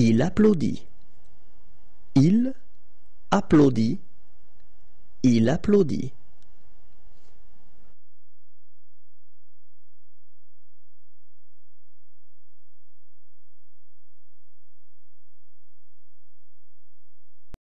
Il applaudit. Il applaudit. Il applaudit.